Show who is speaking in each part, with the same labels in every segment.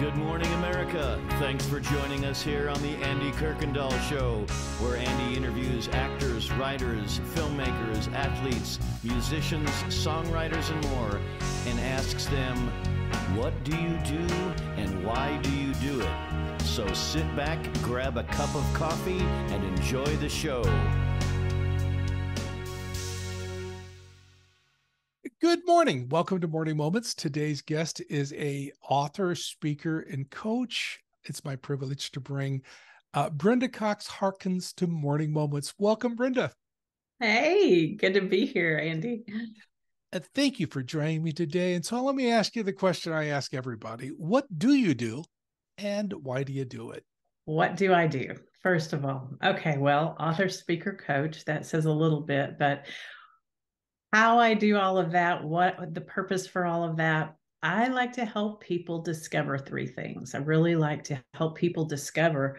Speaker 1: Good morning, America. Thanks for joining us here on the Andy Kirkendall Show, where Andy interviews actors, writers, filmmakers, athletes, musicians, songwriters, and more, and asks them, What do you do and why do you do it? So sit back, grab a cup of coffee, and enjoy the show.
Speaker 2: Good morning. Welcome to Morning Moments. Today's guest is a author, speaker, and coach. It's my privilege to bring uh, Brenda Cox Harkins to Morning Moments. Welcome, Brenda.
Speaker 3: Hey, good to be here, Andy.
Speaker 2: Uh, thank you for joining me today. And so let me ask you the question I ask everybody What do you do and why do you do it?
Speaker 3: What do I do? First of all, okay, well, author, speaker, coach, that says a little bit, but how I do all of that, what the purpose for all of that. I like to help people discover three things. I really like to help people discover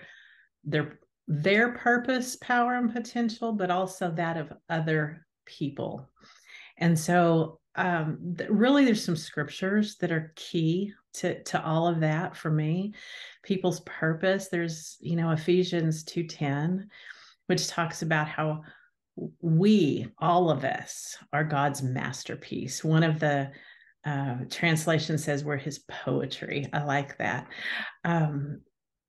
Speaker 3: their their purpose, power, and potential, but also that of other people. And so, um, th- really, there's some scriptures that are key to to all of that for me. People's purpose. There's, you know, Ephesians two ten, which talks about how we, all of us, are God's masterpiece. One of the uh, translations says we're his poetry. I like that. Um,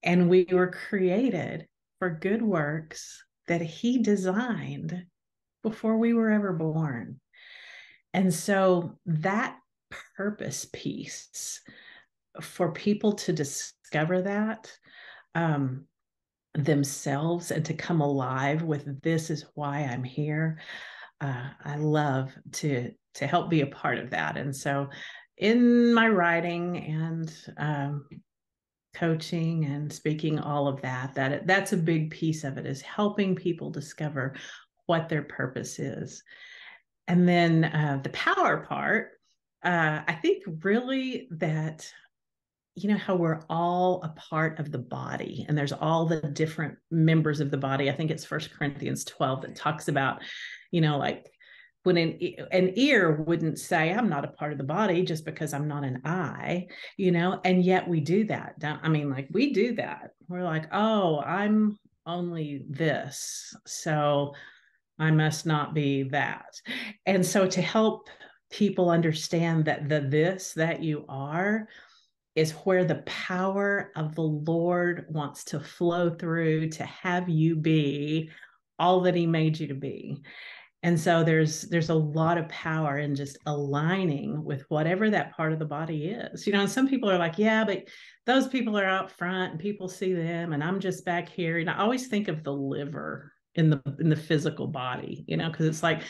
Speaker 3: and we were created for good works that he designed before we were ever born. And so that purpose piece for people to discover that um, themselves and to come alive with this is why I'm here. Uh, I love to to help be a part of that, and so in my writing and um, coaching and speaking, all of that that that's a big piece of it is helping people discover what their purpose is, and then uh, the power part. Uh, I think really that you know how we're all a part of the body and there's all the different members of the body. I think it's first corinthians 12 that talks about you know like when an, an ear wouldn't say i'm not a part of the body just because i'm not an eye you know and yet we do that i mean like we do that. We're like oh i'm only this so i must not be that. And so to help people understand that the this that you are is where the power of the Lord wants to flow through to have you be all that he made you to be. And so there's there's a lot of power in just aligning with whatever that part of the body is. You know, and some people are like, yeah, but those people are out front and people see them and I'm just back here. And I always think of the liver in the in the physical body, you know, because it's like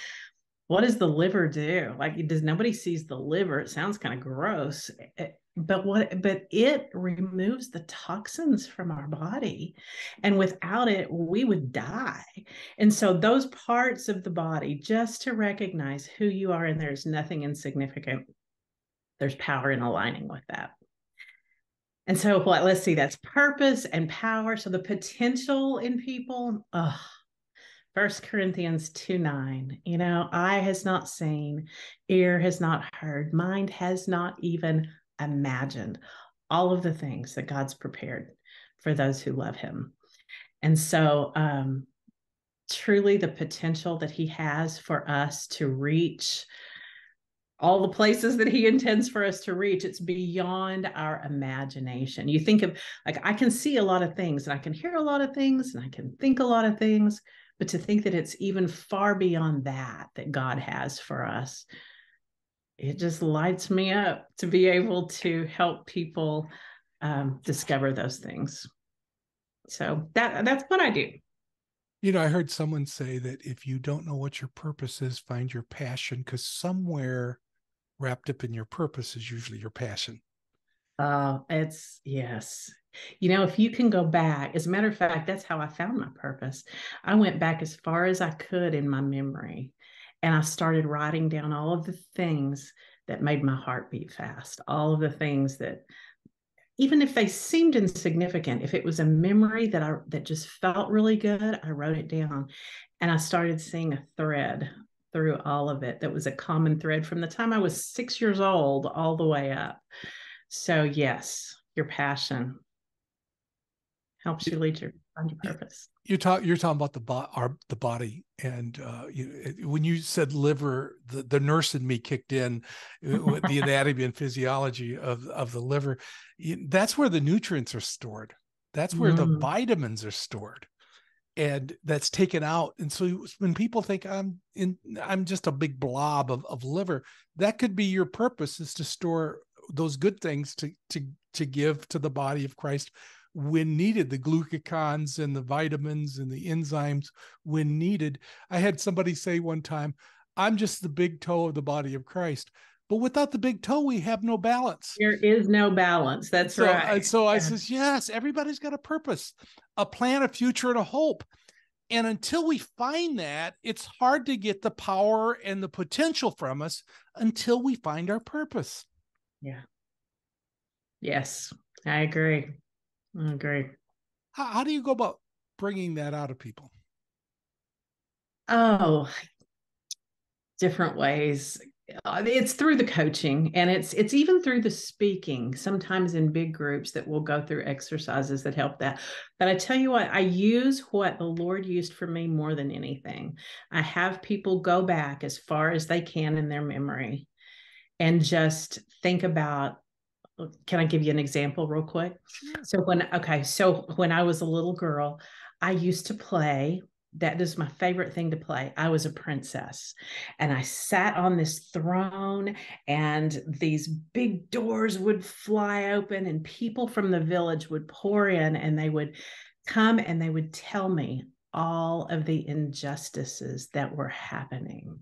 Speaker 3: what does the liver do? Like, does nobody sees the liver? It sounds kind of gross eh, but what but it removes the toxins from our body and without it we would die. And so those parts of the body just to recognize who you are and there's nothing insignificant there's power in aligning with that. And so what let's see that's purpose and power. So the potential in people First Corinthians 2 9, you know, eye has not seen, ear has not heard, mind has not even imagined all of the things that God's prepared for those who love Him. And so, um, truly, the potential that He has for us to reach all the places that He intends for us to reach, it's beyond our imagination. You think of, like, I can see a lot of things and I can hear a lot of things and I can think a lot of things, but to think that it's even far beyond that that God has for us it just lights me up to be able to help people um, discover those things. So that that's what I do.
Speaker 2: You know, I heard someone say that if you don't know what your purpose is, find your passion because somewhere wrapped up in your purpose is usually your passion.
Speaker 3: Uh, it's yes. You know, if you can go back, as a matter of fact, that's how I found my purpose. I went back as far as I could in my memory and I started writing down all of the things that made my heart beat fast, all of the things that even if they seemed insignificant, if it was a memory that I that just felt really good, I wrote it down. And I started seeing a thread through all of it that was a common thread from the time I was six years old all the way up. So yes, your passion helps you lead your find your purpose.
Speaker 2: You talk. You're talking about the bo- our the body, and uh, you, when you said liver, the, the nurse in me kicked in uh, with the anatomy and physiology of of the liver. That's where the nutrients are stored. That's where mm. the vitamins are stored, and that's taken out. And so when people think I'm in, I'm just a big blob of of liver. That could be your purpose is to store those good things to to to give to the body of Christ when needed, the glucagons and the vitamins and the enzymes when needed. I had somebody say one time, I'm just the big toe of the body of Christ. But without the big toe, we have no balance.
Speaker 3: There is no balance. That's
Speaker 2: so, uh,
Speaker 3: right.
Speaker 2: So I says, yes, everybody's got a purpose, a plan, a future, and a hope. And until we find that, it's hard to get the power and the potential from us until we find our purpose.
Speaker 3: Yeah. Yes, I agree. I agree.
Speaker 2: How, how do you go about bringing that out of people?
Speaker 3: Oh, different ways. Uh, it's through the coaching and it's it's even through the speaking sometimes in big groups that we'll go through exercises that help that but i tell you what i use what the lord used for me more than anything i have people go back as far as they can in their memory and just think about can I give you an example real quick? So when okay, so when I was a little girl, I used to play that is my favorite thing to play. I was a princess and I sat on this throne and these big doors would fly open and people from the village would pour in and they would come and they would tell me all of the injustices that were happening.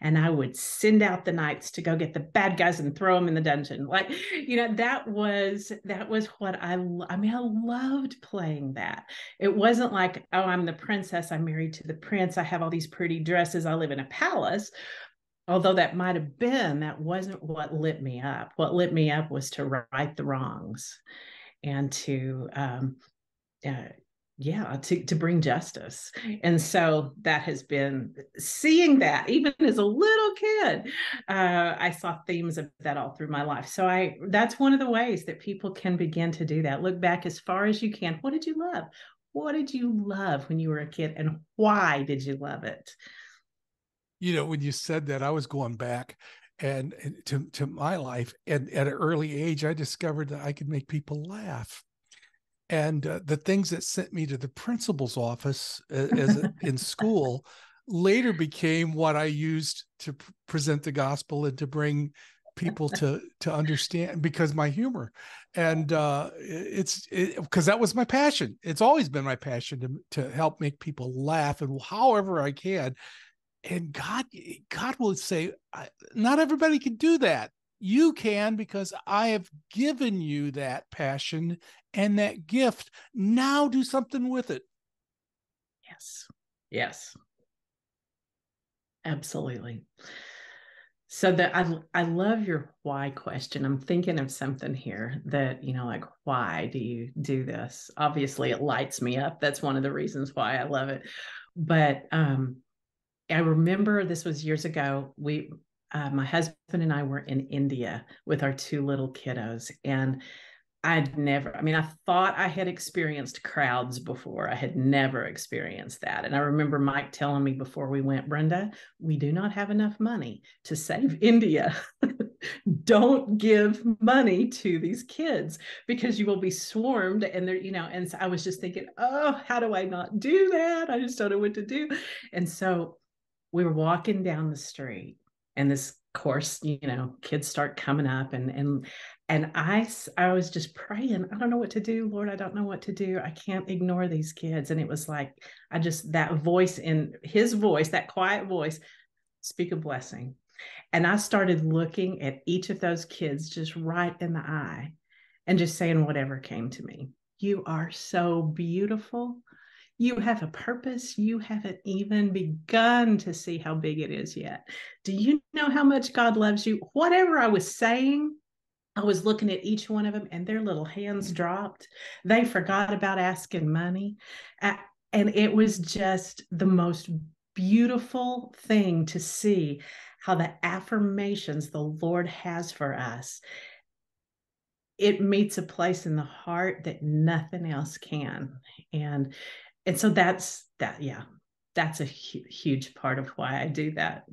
Speaker 3: And I would send out the knights to go get the bad guys and throw them in the dungeon. Like, you know, that was that was what I I mean, I loved playing that. It wasn't like, oh, I'm the princess, I'm married to the prince, I have all these pretty dresses, I live in a palace. Although that might have been, that wasn't what lit me up. What lit me up was to right the wrongs and to um, uh, yeah to, to bring justice. And so that has been seeing that even as a little kid uh, i saw themes of that all through my life. So i that's one of the ways that people can begin to do that. Look back as far as you can. What did you love? What did you love when you were a kid and why did you love it?
Speaker 2: You know when you said that i was going back and, and to, to my life and at an early age i discovered that i could make people laugh and uh, the things that sent me to the principal's office uh, as in school later became what I used to pr- present the gospel and to bring people to to understand because my humor. And uh it's because it, that was my passion. It's always been my passion to to help make people laugh and however i can. And god god will say not everybody can do that you can because I have given you that passion and that gift. Now do something with it.
Speaker 3: Yes. Yes. Absolutely. So that I I love your why question. I'm thinking of something here that, you know, like why do you do this? Obviously it lights me up. That's one of the reasons why I love it. But um I remember this was years ago. We uh, my husband and I were in India with our two little kiddos, and I'd never, I mean, I thought I had experienced crowds before. I had never experienced that. And I remember Mike telling me before we went, Brenda, we do not have enough money to save India. Don't give money to these kids because you will be swarmed. And they're, you know, and so I was just thinking, oh, how do I not do that? I just don't know what to do. And so we were walking down the street and this course you know kids start coming up and and and i i was just praying i don't know what to do lord i don't know what to do. I can't ignore these kids. And it was like i just that voice in his voice that quiet voice speak a blessing. And i started looking at each of those kids just right in the eye and just saying whatever came to me. You are so beautiful you have a purpose. You haven't even begun to see how big it is yet. Do you know how much God loves you? Whatever I was saying, I was looking at each one of them and their little hands dropped. They forgot about asking money. And it was just the most beautiful thing to see how the affirmations the Lord has for us it meets a place in the heart that nothing else can and and so that's that yeah that's a hu- huge part of why i do that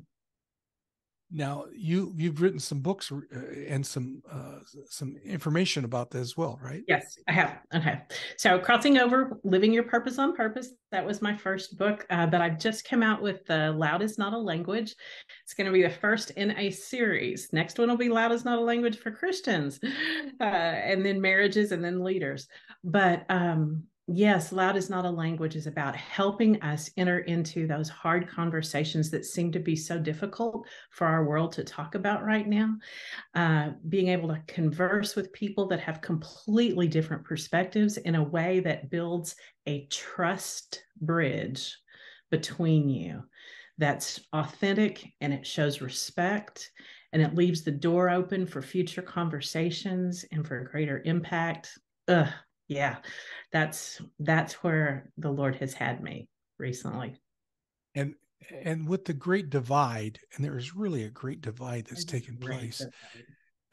Speaker 2: now you you've written some books uh, and some uh, some information about that as well, right?
Speaker 3: Yes, I have. Okay, so crossing over, living your purpose on purpose. That was my first book, uh, but I've just come out with the "Loud is not a language." It's going to be the first in a series. Next one will be "Loud is not a language for Christians," uh, and then marriages, and then leaders. But um, yes, loud is not a language is about helping us enter into those hard conversations that seem to be so difficult for our world to talk about right now. Uh, being able to converse with people that have completely different perspectives in a way that builds a trust bridge between you that's authentic and it shows respect and it leaves the door open for future conversations and for greater impact. Ugh, yeah that's that's where the lord has had me recently
Speaker 2: and and with the great divide and there is really a great divide that's taken place divide.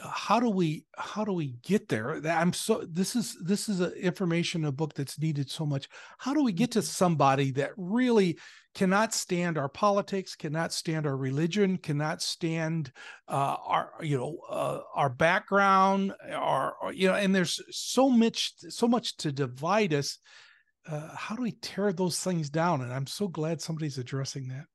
Speaker 2: How do we how do we get there i'm so this is this is a information a book that's needed so much how do we get to mm-hmm. somebody that really cannot stand our politics, cannot stand our religion, cannot stand uh, our you know uh, our background, our you know, and there's so much so much to divide us. Uh, how do we tear those things down? And I'm so glad somebody's addressing that.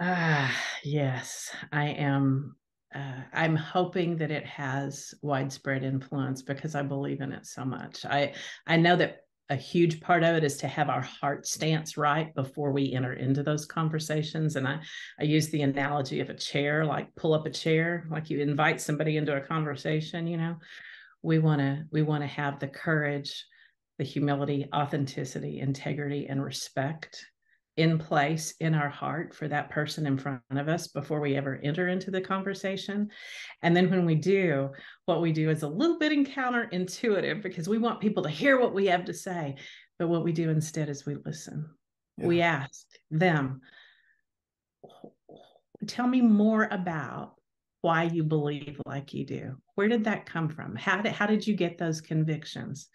Speaker 3: Ah, yes, I am. Uh, I'm hoping that it has widespread influence because I believe in it so much. I I know that a huge part of it is to have our heart stance right before we enter into those conversations and i i use the analogy of a chair like pull up a chair like you invite somebody into a conversation you know we want to we want to have the courage the humility authenticity integrity and respect in place in our heart for that person in front of us before we ever enter into the conversation. And then when we do, what we do is a little bit counterintuitive because we want people to hear what we have to say. But what we do instead is we listen. Yeah. We ask them, tell me more about why you believe like you do. Where did that come from? How did, how did you get those convictions?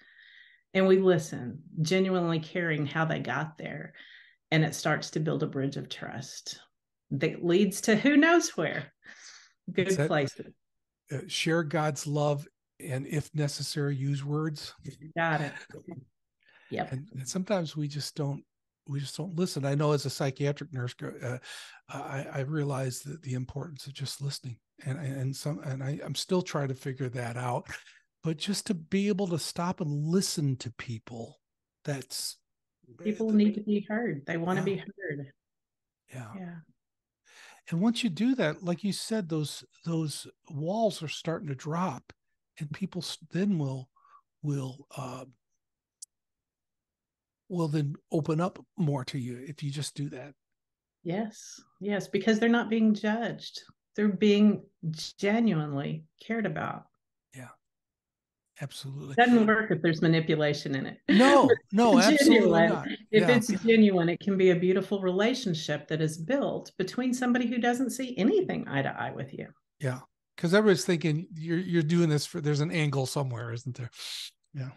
Speaker 3: And we listen, genuinely caring how they got there and it starts to build a bridge of trust that leads to who knows where. Good that, places
Speaker 2: uh, share god's love and if necessary use words.
Speaker 3: Got it. Yep.
Speaker 2: And, and, sometimes we just don't we just don't listen. I know as a psychiatric nurse uh, i i realize that the importance of just listening. And and some and I, i'm still trying to figure that out. But just to be able to stop and listen to people that's
Speaker 3: people need to be heard. They want yeah. to be heard.
Speaker 2: Yeah. Yeah. And once you do that like you said those those walls are starting to drop and people then will will uh will then open up more to you if you just do that.
Speaker 3: Yes. Yes. Because they're not being judged. They're being genuinely cared about
Speaker 2: absolutely.
Speaker 3: Doesn't work if there's manipulation in it.
Speaker 2: No no absolutely not.
Speaker 3: if yeah. it's genuine it can be a beautiful relationship that is built between somebody who doesn't see anything eye to eye with you.
Speaker 2: Yeah because everybody's thinking you're you're doing this for there's an angle somewhere isn't there? Yeah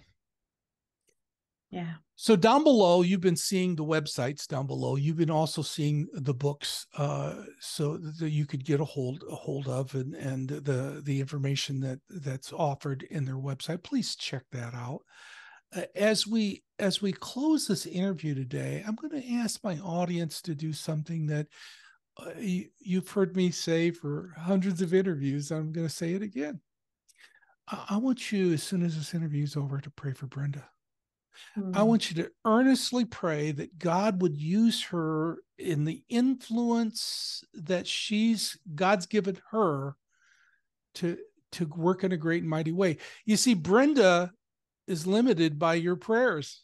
Speaker 3: yeah.
Speaker 2: So down below you've been seeing the websites down below. You've been also seeing the books uh, so that you could get a hold a hold of and and the the information that that's offered in their website. Please check that out. Uh, as we as we close this interview today i'm going to ask my audience to do something that uh, you, you've heard me say for hundreds of interviews. I'm going to say it again. I, I want you as soon as this interview is over to pray for brenda I hmm. want you to earnestly pray that God would use her in the influence that she's God's given her to to work in a great and mighty way. You see, Brenda is limited by your prayers.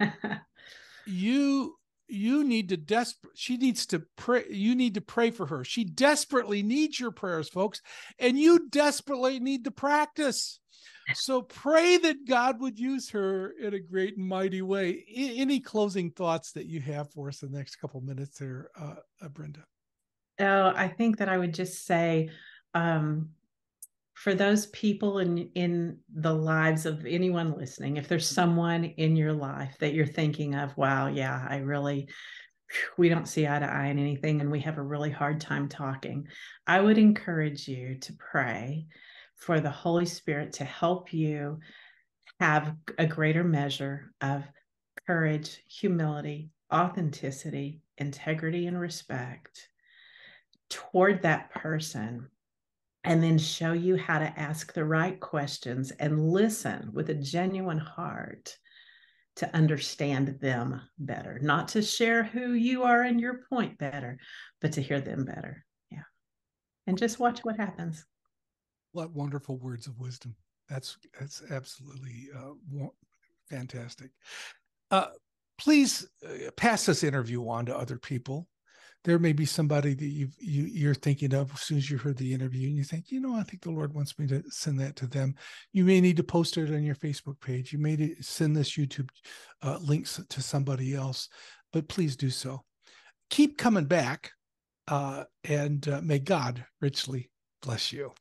Speaker 2: you you need to desperate she needs to pray you need to pray for her she desperately needs your prayers folks and you desperately need to practice so pray that God would use her in a great and mighty way. Any closing thoughts that you have for us in the next couple minutes there, uh, uh, Brenda?
Speaker 3: Oh, I think that I would just say, um, for those people in in the lives of anyone listening if there's someone in your life that you're thinking of wow yeah i really we don't see eye to eye in anything and we have a really hard time talking i would encourage you to pray for the holy spirit to help you have a greater measure of courage humility authenticity integrity and respect toward that person and then show you how to ask the right questions and listen with a genuine heart to understand them better, not to share who you are and your point better, but to hear them better. Yeah. And just watch what happens.
Speaker 2: What wonderful words of wisdom. That's that's absolutely uh, fantastic. Uh, please uh, pass this interview on to other people. There may be somebody that you you you're thinking of as soon as you heard the interview and you think you know i think the lord wants me to send that to them. You may need to post it on your facebook page. You may send this youtube uh, links to somebody else but please do so. Keep coming back uh, and uh, may god richly bless you